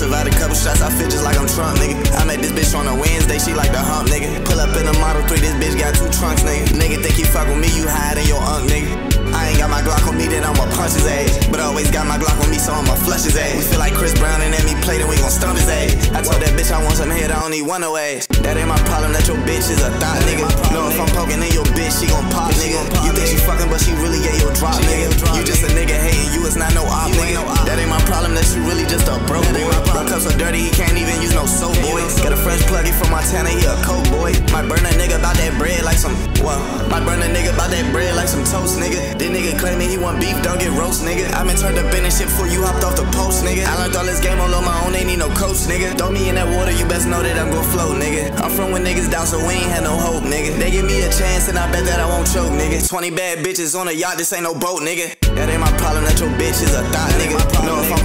Survived a couple shots, I feel just like I'm Trump, nigga. I met this bitch on a Wednesday, she like the hump, nigga. Pull up in a Model 3, this bitch got two trunks, nigga. Nigga think he fuck with me, you hide in your unk, nigga. I ain't got my Glock on me, then I'ma punch his ass. But I always got my Glock on me, so I'ma flush his ass. We feel like Chris Brown and me play, then we gon' stump his ass. I told that bitch I want some head, I don't need one no ass. That ain't my problem, that your bitch is a thought, nigga. Know if I'm poking in your bitch, she gon' pop, nigga. You think she fucking, but she really get your drop, nigga. You just a nigga hating, you is not no op, nigga. That ain't French pluggy from Montana, he a coke boy. Might burn a nigga about that bread like some, what? Might burn a nigga about that bread like some toast, nigga. This nigga claiming he want beef, don't get roast, nigga. I been turned up in this shit before you hopped off the post, nigga. I learned all this game all on my own, ain't need no coach, nigga. Throw me in that water, you best know that I'm gon' float, nigga. I'm from when niggas down, so we ain't had no hope, nigga. They give me a chance, and I bet that I won't choke, nigga. 20 bad bitches on a yacht, this ain't no boat, nigga. That ain't my problem, that your bitch is a thought, nigga. Know if I'm